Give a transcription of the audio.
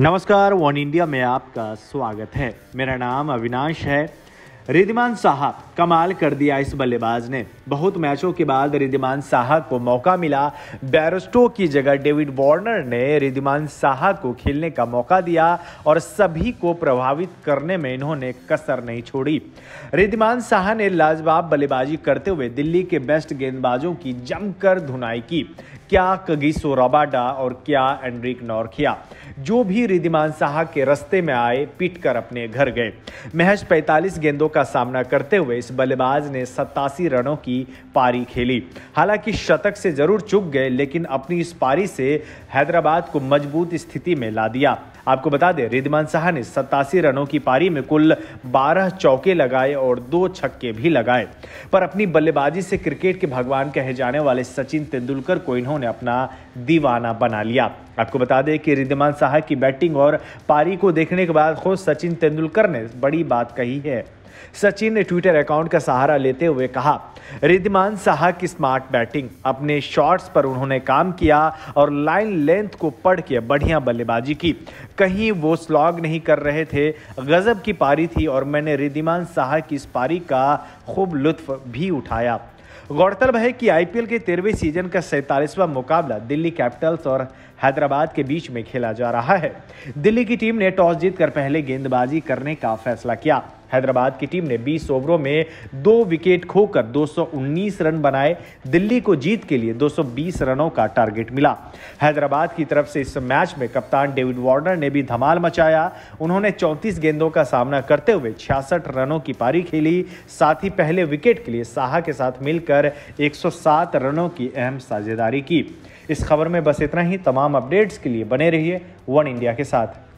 नमस्कार one India में आपका स्वागत है। मेरा नाम अविनाश है। रिद्धिमान साहा कमाल कर दिया इस बल्लेबाज ने। बहुत मैचों के बाद रिद्धिमान साहा को मौका मिला। बैरस्टो की जगह डेविड वार्नर ने रिद्धिमान साहा को खेलने का मौका दिया और सभी को प्रभावित करने में इन्होंने कसर नहीं छोड़ी। रिद्धिमान साहा ने लाजवाब बल्लेबाजी करते हुए दिल्ली के बेस्ट गेंदबाजों की जमकर धुनाई की। क्या कगिसो रबाडा और क्या एंड्रिक नौरखिया? जो भी रिद्धिमान साहा के रस्ते में आए पीट कर अपने घर गए। महज 45 गेंदों का सामना करते हुए इस बल्लेबाज ने सत्तासी रनों की पारी खेली। हालाँकि शतक से ज़रूर चुक गए, लेकिन अपनी इस पारी से हैदराबाद को मज़बूत स्थिति में ला दिया। आपको बता दें, रिद्धिमान साहा ने सत्तासी रनों की पारी में कुल 12 चौके लगाए और दो छक्के भी लगाए। पर अपनी बल्लेबाजी से क्रिकेट के भगवान कहे जाने वाले सचिन तेंदुलकर को इन्होंने अपना दीवाना बना लिया। आपको बता दें कि रिद्धिमान साहा की बैटिंग और पारी को देखने के बाद खुद सचिन तेंदुलकर ने बड़ी बात कही है। सचिन ने ट्विटर अकाउंट का सहारा लेते हुए कहा, रिद्धिमान साहा की स्मार्ट बैटिंग, अपने शॉट्स पर उन्होंने काम किया और लाइन लेंथ को पढ़ के बढ़िया बल्लेबाजी की। कहीं वो स्लॉग नहीं कर रहे थे, गजब की पारी थी और मैंने रिद्धिमान साहा की इस पारी का खूब लुत्फ भी उठाया। गौरतलब है कि आईपीएल के तेरहवें सीज़न का सैतालीसवां मुकाबला दिल्ली कैपिटल्स और हैदराबाद के बीच में खेला जा रहा है। दिल्ली की टीम ने टॉस जीतकर पहले गेंदबाजी करने का फैसला किया। हैदराबाद की टीम ने 20 ओवरों में दो विकेट खोकर 219 रन बनाए। दिल्ली को जीत के लिए 220 रनों का टारगेट मिला। हैदराबाद की तरफ़ से इस मैच में कप्तान डेविड वार्नर ने भी धमाल मचाया। उन्होंने 34 गेंदों का सामना करते हुए छियासठ रनों की पारी खेली। साथ ही पहले विकेट के लिए साहा के साथ मिलकर 107 रनों की अहम साझेदारी की। इस खबर में बस इतना ही। तमाम अपडेट्स के लिए बने रहिए वन इंडिया के साथ।